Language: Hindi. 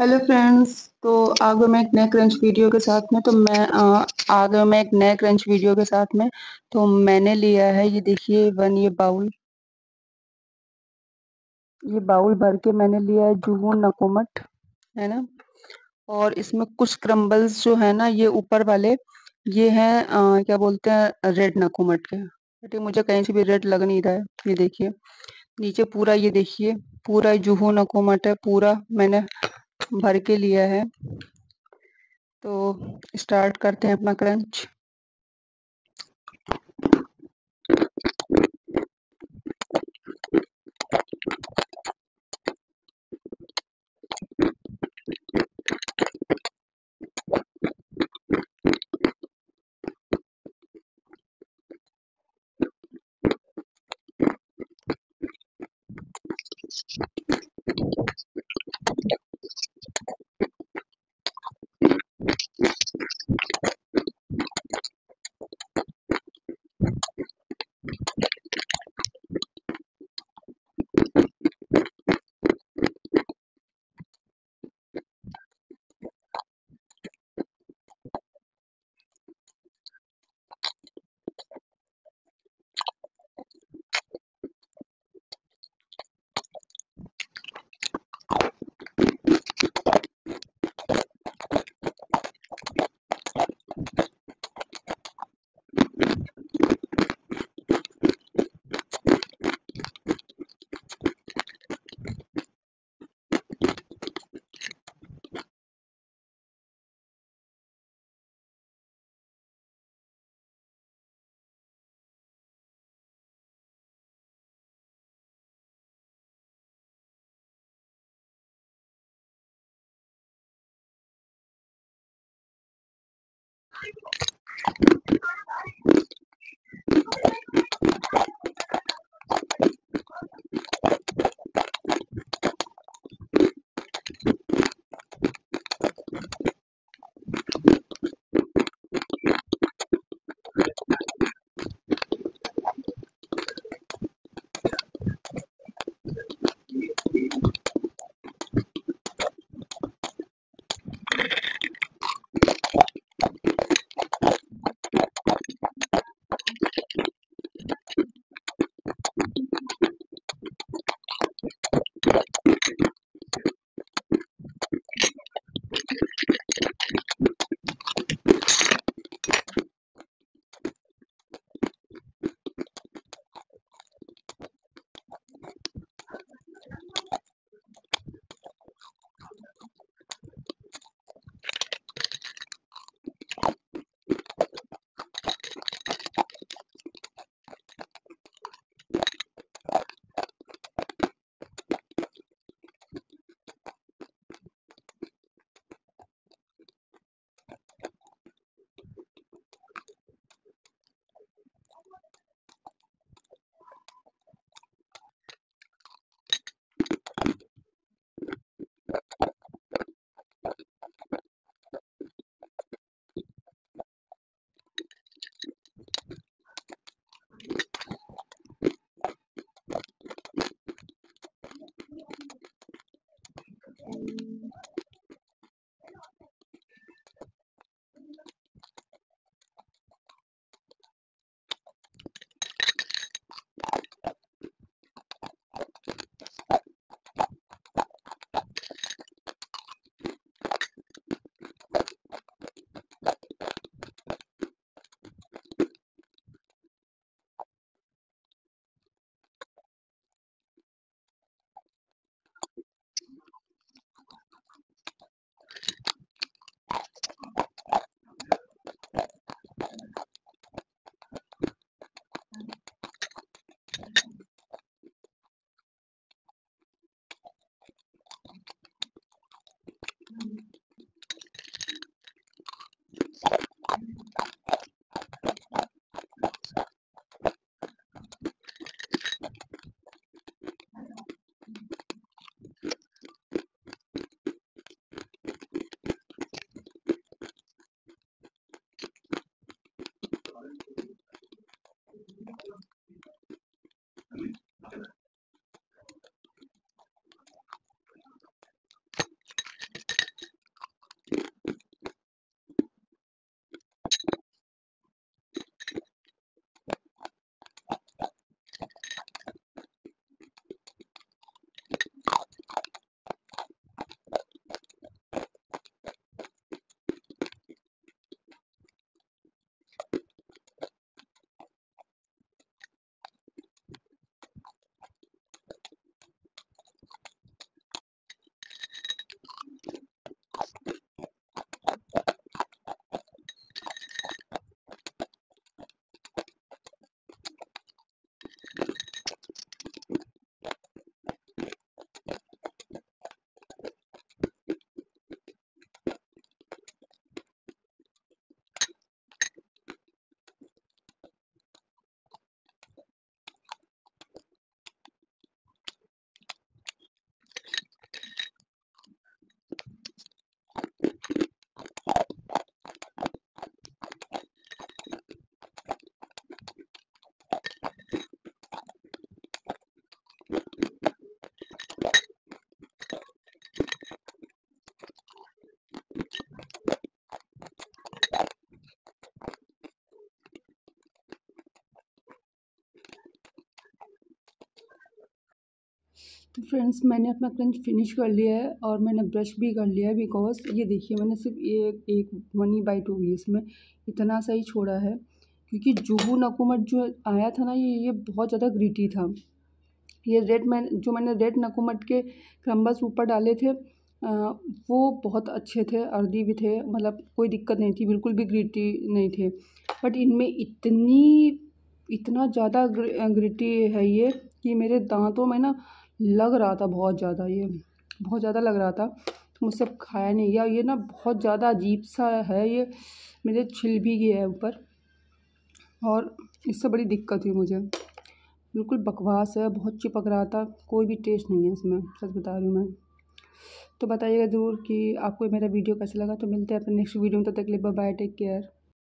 हेलो फ्रेंड्स तो आ गए मैं एक नए क्रंच वीडियो के साथ में तो मैं आ, गए मैं एक नए क्रंच वीडियो के साथ में तो मैंने लिया है ये देखिए वन ये बाउल। ये बाउल भर के मैंने लिया है जूहू नकोमट है ना? और इसमें कुछ क्रम्बल्स जो है ना ये ऊपर वाले ये हैं क्या बोलते हैं रेड नकोमट के। बट ये मुझे कहीं से भी रेड लग नहीं रहा है ये देखिए। नीचे पूरा ये देखिए पूरा जूहू नकोमट है पूरा मैंने भर के लिया है तो स्टार्ट करते हैं अपना crunch Thank you. Friends मैंने अपना क्रंच फिनिश कर लिया है और मैंने ब्रश भी कर लिया है बिकॉज़ ये देखिए मैंने सिर्फ़ ये एक एक मनी बाइट होगी इसमें। इतना सही छोड़ा है। क्योंकि जूहू नकुमट जो आया था ना ये ये बहुत ज़्यादा ग्रीटी था। ये रेड मैन जो मैंने रेड नकुमट के क्रम्बस ऊपर डाले थे आ, वो बहुत अच्छे थे अर्दी भी थे मतलब कोई दिक्कत नहीं थी बिल्कुल भी ग्रीटी नहीं थे। बट इनमें इतनी इतना ज़्यादा ग्रिटी है ये कि मेरे दांतों में ना लग रहा था बहुत ज़्यादा, ये बहुत ज़्यादा लग रहा था। तो मुझसे खाया नहीं गया। ये ना बहुत ज़्यादा अजीब सा है ये। मेरे छिल भी गया है ऊपर। और इससे बड़ी दिक्कत हुई मुझे। बिल्कुल बकवास है, बहुत चिपक रहा था। कोई भी टेस्ट नहीं है इसमें, सच बता रही हूँ मैं। तो बताइएगा ज़रूर कि आपको मेरा वीडियो कैसा लगा। तो मिलते हैं अपने नेक्स्ट वीडियो में, तब तक लिए बाय टेक केयर